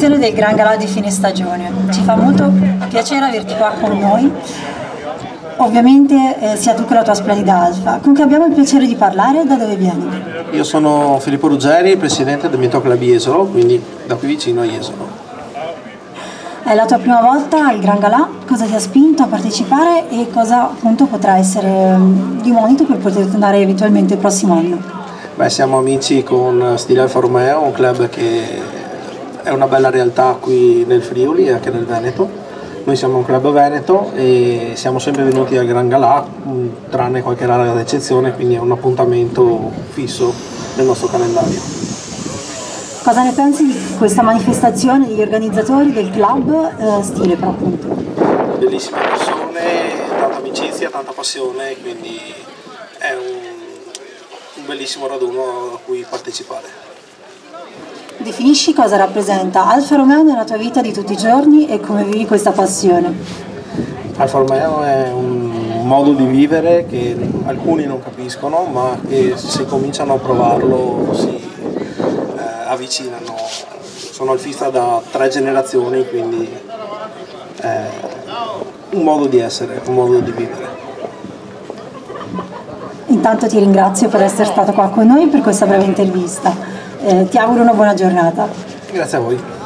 edizione del Gran Galà di fine stagione. Ci fa molto piacere averti qua con noi. Ovviamente eh, sia tu che la tua splendida Alfa. Con chi abbiamo il piacere di parlare, da dove vieni? Io sono Filippo Ruggeri, presidente del Mito Club Jesolo, quindi da qui vicino a Jesolo. È la tua prima volta al Gran Galà, cosa ti ha spinto a partecipare e cosa appunto potrà essere mm, di monito per poter andare eventualmente il prossimo anno? Beh, siamo amici con Stile Alfa Romeo, un club che è una bella realtà qui nel Friuli e anche nel Veneto. Noi siamo un club veneto e siamo sempre venuti al Gran Galà, mm, tranne qualche rara eccezione, quindi è un appuntamento fisso nel nostro calendario. Cosa ne pensi di questa manifestazione degli organizzatori del club eh, Stile per appunto? Bellissime persone, tanta amicizia, tanta passione, quindi è un un bellissimo raduno a cui partecipare. Definisci cosa rappresenta Alfa Romeo nella tua vita di tutti i giorni e come vivi questa passione? Alfa Romeo è un modo di vivere che alcuni non capiscono, ma che se cominciano a provarlo si eh, avvicinano. Sono alfista da tre generazioni, quindi è un modo di essere, un modo di vivere. Intanto ti ringrazio per essere stato qua con noi per questa breve intervista. Eh, ti auguro una buona giornata. Grazie a voi.